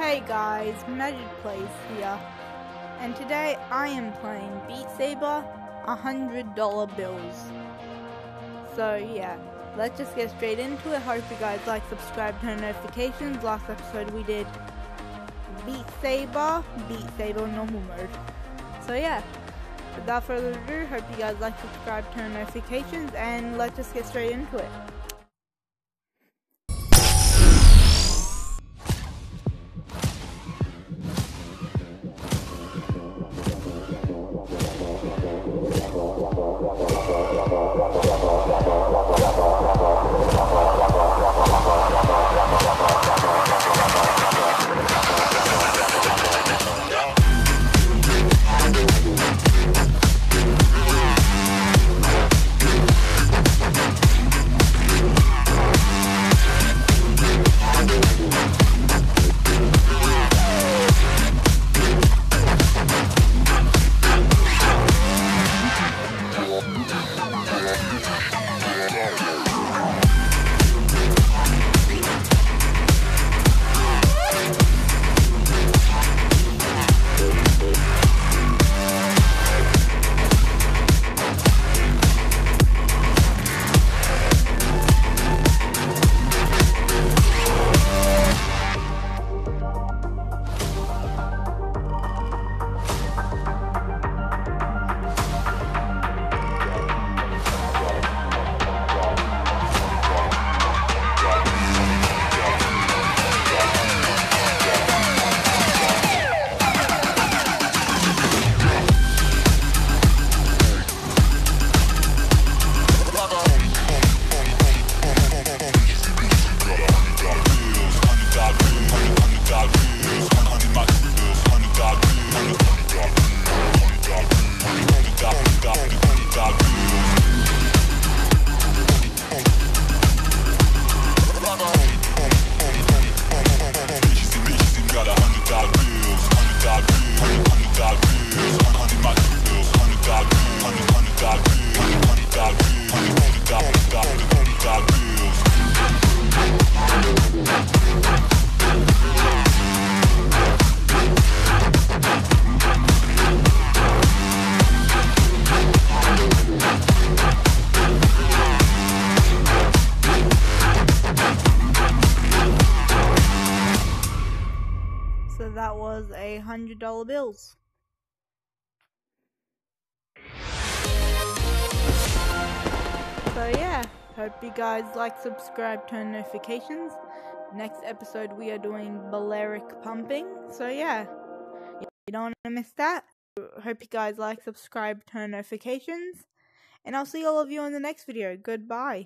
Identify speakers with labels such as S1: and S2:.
S1: Hey guys, Magic Plays here, and today I am playing Beat Saber $100 bills. So yeah, let's just get straight into it. Hope you guys like, subscribe, turn notifications. Last episode we did Beat Saber, Beat Saber normal mode. So yeah, without further ado, hope you guys like, subscribe, turn notifications, and let's just get straight into it. Was a hundred dollar bills. So yeah, hope you guys like, subscribe, turn notifications. Next episode we are doing Balearic pumping. So yeah, you don't want to miss that. Hope you guys like, subscribe, turn notifications. And I'll see all of you in the next video. Goodbye.